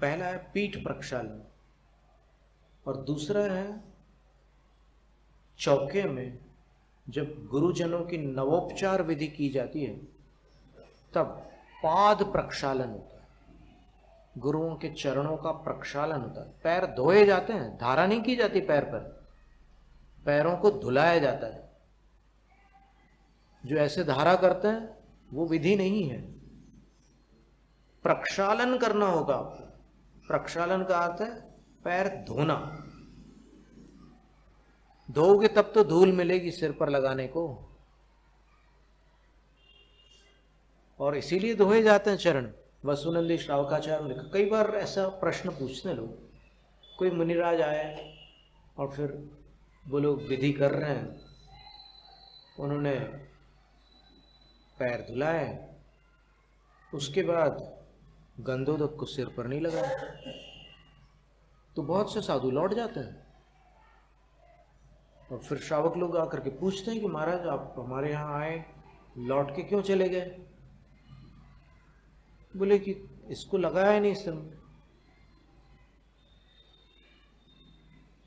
पहला है पीठ प्रक्षालन और दूसरा है चौके में जब गुरुजनों की नवोपचार विधि की जाती है, तब पाद प्रक्षालन होता है। गुरुओं के चरणों का प्रक्षालन होता है। पैर धोए जाते हैं, धारा नहीं की जाती पैर पर। पैरों को धुलाया जाता है। जो ऐसे धारा करते हैं, वो विधि नहीं है। प्रक्षालन करना होगा प्रक्षालन का अर्थ है पैर धोना। धोगे तब तो धूल मिलेगी सिर पर लगाने को। और इसीलिए धोए जाते हैं चरण। वसुनंदी श्रावकाचार्य लिखा। कई बार ऐसा प्रश्न पूछते लोग। कोई मुनिराज आए और फिर वो लोग विधि कर रहे हैं। उन्होंने पैर धुलाए। उसके बाद गंदोदक को सिर पर नहीं लगाया तो बहुत से साधु लौट जाते हैं। और फिर श्रावक लोग आकर के पूछते हैं कि महाराज, आप हमारे यहाँ आए, लौट के क्यों चले गए? बोले कि इसको लगाया नहीं सिर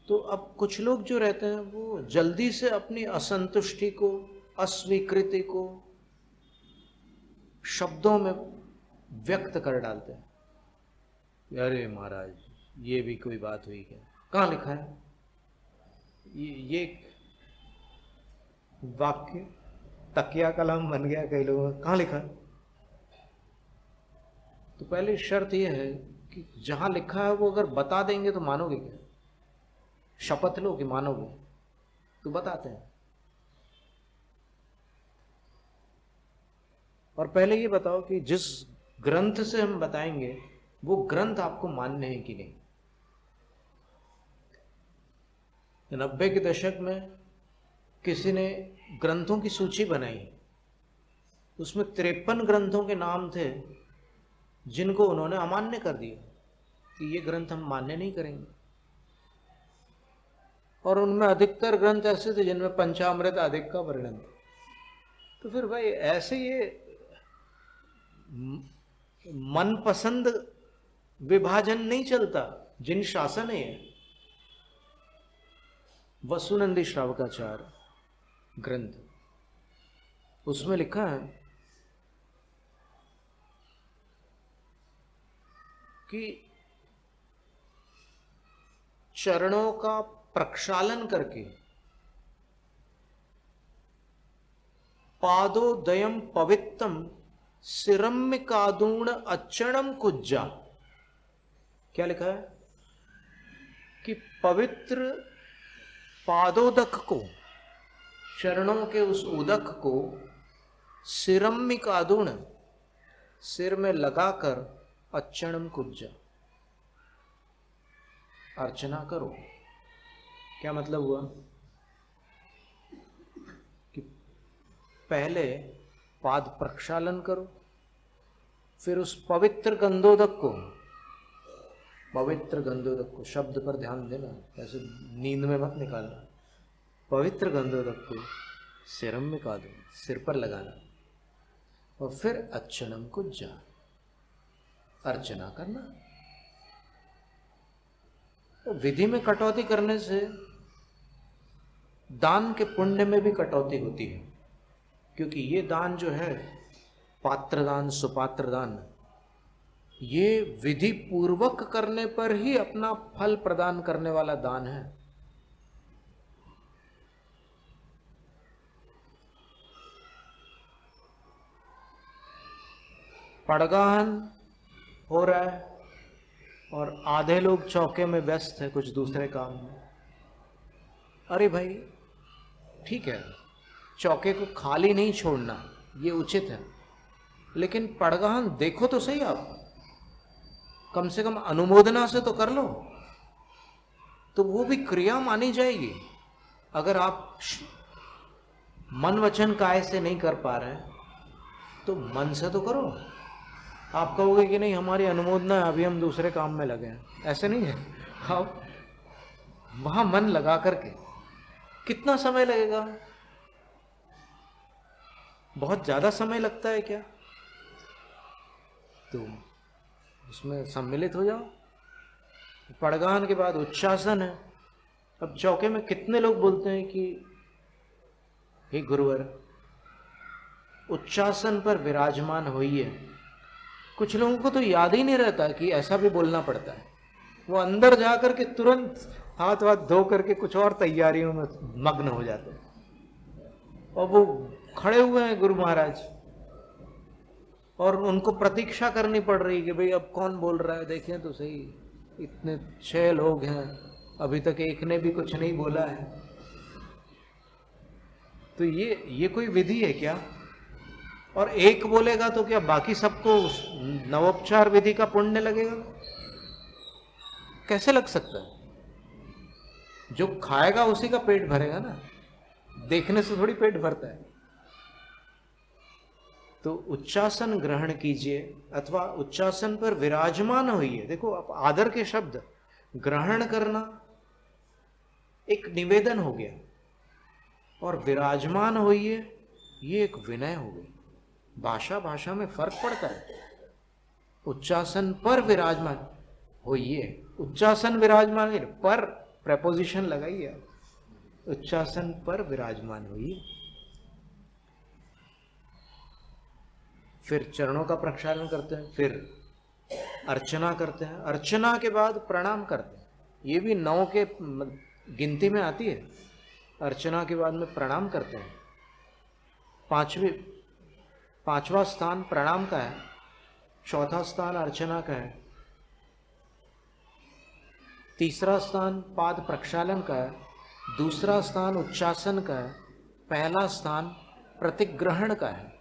तो अब कुछ लोग जो रहते हैं, वो जल्दी से अपनी असंतुष्टि को, अस्वीकृति को, शब्दों में व्यक्त कर डालते हैं। अरे महाराज ये भी कोई बात हुई क्या? कहाँ लिखा है? ये, ये वाक्य तकिया कलम बन गया कई लोगों कहाँ लिखा है? तो पहली शर्त यह है कि जहाँ लिखा है वो अगर बता देंगे तो मानोगे क्या? शपथ लो कि मानोगे? तो बताते हैं। और पहले ये बताओ कि जिस ग्रंथ से हम बताएँगे, वो ग्रंथ आपको मान्य है कि नहीं। नब्बे के दशक में किसी ने ग्रंथों की सूची बनाई। उसमें तिरपन ग्रंथों के नाम थे, जिनको उन्होंने अमान्य कर दिया कि ये ग्रंथ हम मान्य नहीं करेंगे। और उनमें अधिकतर ग्रंथ ऐसे थे जिनमें पंचामृत अधिक का वर्णन। तो फिर भाई, ऐसे ये मनपसंद विभाजन नहीं चलता, जिन शासन है। वसुनंदी श्रावकाचार ग्रंथ। उसमें लिखा है कि चरणों का प्रक्षालन करके पादोदयम पवित्रम सिरम्य कादूण अचणम कुज्जा। क्या लिखा है? कि पवित्र पादोदक को, चरणों के उस उदक को सिरम्य कादूण सिर में लगाकर अक्षणम कुज्जा। अर्चना करो। क्या मतलब हुआ? कि पहले पाद प्रक्षालन करो, फिर उस पवित्र गंधोदक को, पवित्र गंधोदक को, शब्द पर ध्यान देना, ऐसे नींद में मत निकालना, पवित्र गंधोदक को सिरम में का दो सिर पर लगाना, और फिर अच्छनम को जा अर्चना करना। तो विधि में कटौती करने से दान के पुण्य में भी कटौती होती है। क्योंकि ये दान जो है पात्र दान सुपात्र दान ये विधि पूर्वक करने पर ही अपना फल प्रदान करने वाला दान है। पड़गाहन हो रहा है और आधे लोग चौके में व्यस्त है कुछ दूसरे काम में। अरे भाई, ठीक है। चौके को खाली नहीं छोड़ना, ये उचित है। लेकिन पड़गाहन देखो तो सही आप। कम से कम अनुमोदना से तो कर लो। तो वो भी क्रिया मानी जाएगी। अगर आप मन वचन काय से नहीं कर पा रहे तो मन से तो करो। आप कहोगे कि नहीं, हमारी अनुमोदना है, अभी हम दूसरे काम में लगे हैं। ऐसे नहीं है। आप वहाँ मन लगा करके कितना समय लगेगा? बहुत ज़्यादा समय लगता है क्या? तो उसमें सम्मिलित हो जाओ। पड़गान के बाद उच्चासन है। अब चौके में कितने लोग बोलते हैं कि हे गुरुवर उच्चासन पर विराजमान हुई है कुछ लोगों को तो याद ही नहीं रहता कि ऐसा भी बोलना पड़ता है। वो अंदर जा करके तुरंत हाथ वाथ धो करके कुछ और तैयारियों में मग्न हो जाते हैं। और वो खड़े हुए हैं गुरु महाराज। और उनको प्रतीक्षा करनी पड़ रही कि भाई अब कौन बोल रहा है? देखें तो सही, इतने छह लोग हैं। अभी तक एक ने भी कुछ नहीं बोला है। तो ये ये कोई विधि है क्या? और एक बोलेगा तो क्या बाकी सबको नवोपचार विधि का पुण्य लगेगा? कैसे लग सकता है? जो खाएगा उसी का पेट भरेगा ना? देखने से थोड़ी पेट भरता है। तो उच्चासन ग्रहण कीजिए अथवा उच्चासन पर विराजमान होइए। देखो आप आदर के शब्द, ग्रहण करना एक निवेदन हो गया और विराजमान होइए, ये एक विनय हो गई। भाषा भाषा में फ़र्क पड़ता है। उच्चासन पर विराजमान होइए। उच्चासन विराजमान, पर प्रपोजिशन लगाइए उच्चासन पर विराजमान होइए। फिर चरणों का प्रक्षालन करते हैं, फिर अर्चना करते हैं। अर्चना के बाद प्रणाम करते हैं। ये भी नौ के गिनती में आती है। अर्चना के बाद में प्रणाम करते हैं। पांचवी, पांचवा स्थान प्रणाम का है। चौथा स्थान अर्चना का है। तीसरा स्थान पाद प्रक्षालन का है। दूसरा स्थान उच्चासन का है। पहला स्थान प्रतिग्रहण का है।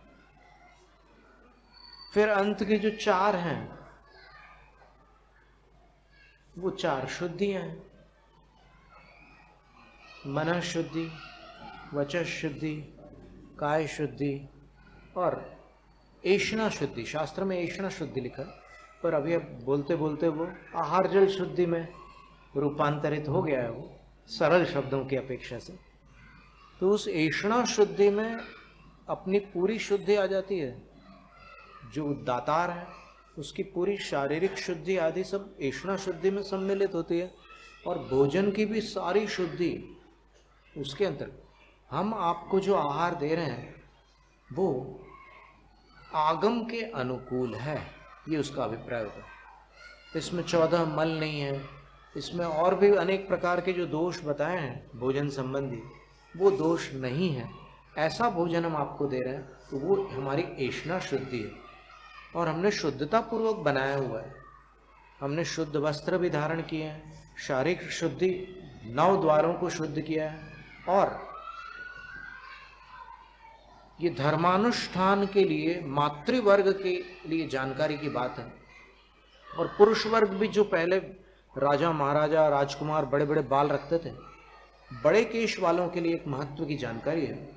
फिर अंत के जो चार हैं, वो चार शुद्धियाँ हैं। मन शुद्धि वचस शुद्धि, काय शुद्धि और ऐषणा शुद्धि। शास्त्र में ऐषणा शुद्धि लिखा, पर अभी अब बोलते बोलते वो आहार जल शुद्धि में रूपांतरित हो गया है वो, सरल शब्दों की अपेक्षा से। तो उस ऐषणा शुद्धि में अपनी पूरी शुद्धि आ जाती है। जो दातार है, उसकी पूरी शारीरिक शुद्धि आदि सब ऐषणा शुद्धि में सम्मिलित होती है और भोजन की भी सारी शुद्धि उसके अंतर हम आपको जो आहार दे रहे हैं, वो आगम के अनुकूल है, ये उसका अभिप्राय होगा। इसमें चौदह मल नहीं है, इसमें और भी अनेक प्रकार के जो दोष बताए हैं, भोजन संबंधी, वो दोष नहीं है। ऐसा भोजन हम आपको दे रहे हैं तो वो हमारी ऐषणा शुद्धि है। और हमने शुद्धता पूर्वक बनाया हुआ है। हमने शुद्ध वस्त्र भी धारण किए हैं, शारीरिक शुद्धि नौ द्वारों को शुद्ध किया है, और ये धर्मानुष्ठान के लिए, मातृवर्ग के लिए जानकारी की बात है। और पुरुष वर्ग भी जो पहले राजा महाराजा, राजकुमार बड़े बड़े बाल रखते थे, बड़े केश वालों के लिए एक महत्व की जानकारी है।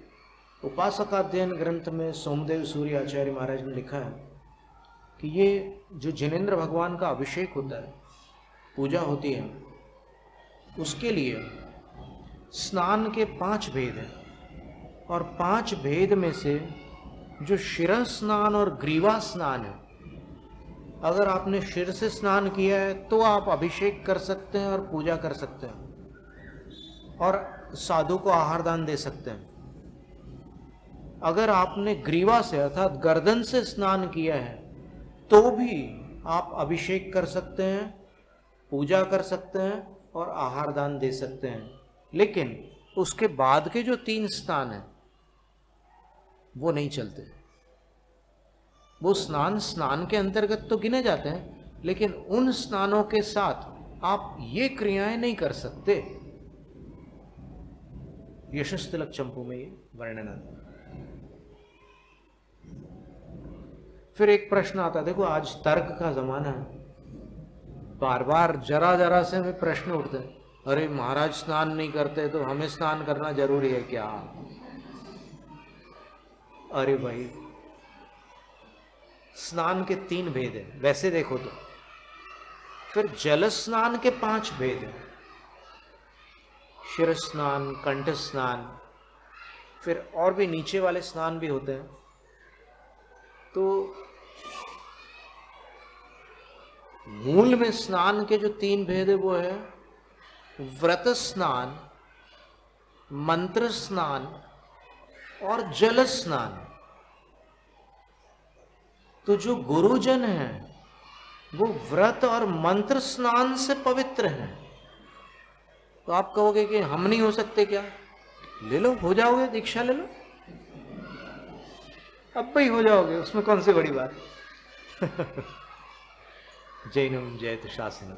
उपासकाध्ययन ग्रंथ में सोमदेव सूर्य आचार्य महाराज ने लिखा है कि ये जो जिनेन्द्र भगवान का अभिषेक होता है, पूजा होती है, उसके लिए स्नान के पाँच भेद हैं। और पाँच भेद में से जो शिर स्नान और ग्रीवा स्नान है, अगर आपने शिर से स्नान किया है तो आप अभिषेक कर सकते हैं और पूजा कर सकते हैं। और साधु को आहार दान दे सकते हैं। अगर आपने ग्रीवा से अर्थात गर्दन से स्नान किया है तो भी आप अभिषेक कर सकते हैं, पूजा कर सकते हैं और आहार दान दे सकते हैं। लेकिन उसके बाद के जो तीन स्थान हैं, वो नहीं चलते। वो स्नान स्नान के अंतर्गत तो गिने जाते हैं, लेकिन उन स्नानों के साथ आप ये क्रियाएँ नहीं कर सकते। यशस तिलक चंपू में ये वर्णन आता फिर एक प्रश्न आता देखो आज तर्क का जमाना है। बार बार जरा जरा से हमें प्रश्न उठते हैं। अरे महाराज, स्नान नहीं करते तो हमें स्नान करना ज़रूरी है क्या? अरे भाई, स्नान के तीन भेद है। वैसे देखो तो। फिर जल स्नान के पाँच भेद है। शिर स्नान, कंठ स्नान, फिर और भी नीचे वाले स्नान भी होते हैं। तो मूल में स्नान के जो तीन भेद है, वो है व्रत स्नान, मंत्र स्नान और जल स्नान। तो जो गुरुजन है, वो व्रत और मंत्र स्नान से पवित्र है। तो आप कहोगे कि हम नहीं हो सकते क्या? ले लो, हो जाओगे, दीक्षा ले लो। अब भाई हो जाओगे उसमें कौन सी बड़ी बात जय नम जय शासन